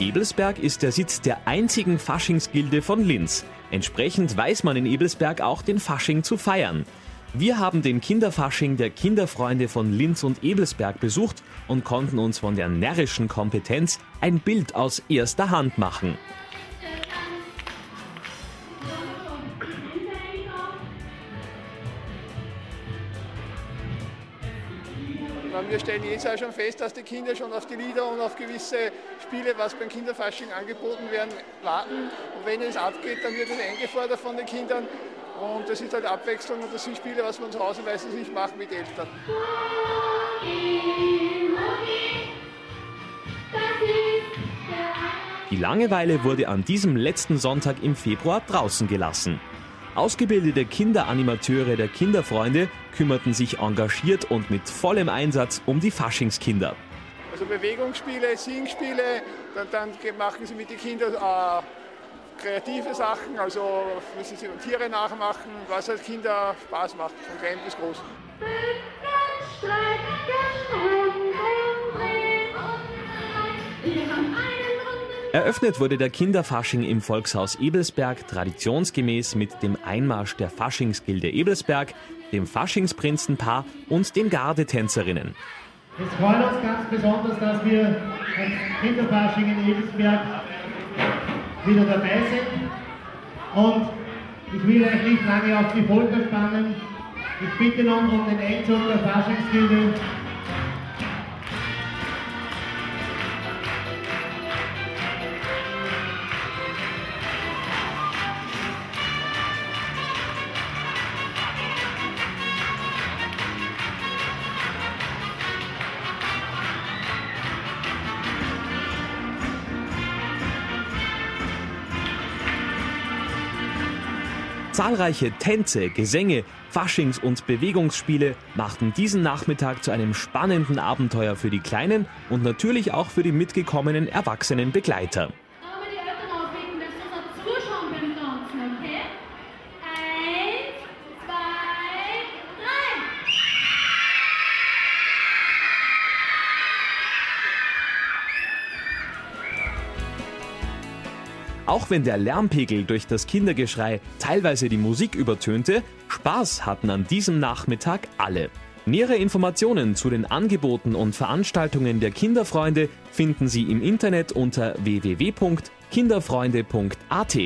Ebelsberg ist der Sitz der einzigen Faschingsgilde von Linz. Entsprechend weiß man in Ebelsberg auch den Fasching zu feiern. Wir haben den Kinderfasching der Kinderfreunde von Linz und Ebelsberg besucht und konnten uns von der närrischen Kompetenz ein Bild aus erster Hand machen. Wir stellen jetzt auch schon fest, dass die Kinder schon auf die Lieder und auf gewisse Spiele, was beim Kinderfasching angeboten werden, warten. Und wenn es abgeht, dann wird es eingefordert von den Kindern. Und das ist halt Abwechslung und das sind Spiele, was man zu Hause meistens nicht macht mit Eltern. Die Langeweile wurde an diesem letzten Sonntag im Februar draußen gelassen. Ausgebildete Kinderanimateure der Kinderfreunde kümmerten sich engagiert und mit vollem Einsatz um die Faschingskinder. Also Bewegungsspiele, Singspiele, dann, dann machen sie mit den Kindern äh, kreative Sachen, also müssen sie Tiere nachmachen, was halt Kinder Spaß macht, von klein bis groß. Eröffnet wurde der Kinderfasching im Volkshaus Ebelsberg traditionsgemäß mit dem Einmarsch der Faschingsgilde Ebelsberg, dem Faschingsprinzenpaar und den Gardetänzerinnen. Es freut uns ganz besonders, dass wir als Kinderfasching in Ebelsberg wieder dabei sind. Und ich will euch nicht lange auf die Folter spannen. Ich bitte nun um den Einzug der Faschingsgilde Zahlreiche Tänze, Gesänge, Faschings- und Bewegungsspiele machten diesen Nachmittag zu einem spannenden Abenteuer für die Kleinen und natürlich auch für die mitgekommenen erwachsenen Begleiter. Auch wenn der Lärmpegel durch das Kindergeschrei teilweise die Musik übertönte, Spaß hatten an diesem Nachmittag alle. Nähere Informationen zu den Angeboten und Veranstaltungen der Kinderfreunde finden Sie im Internet unter www.kinderfreunde.at.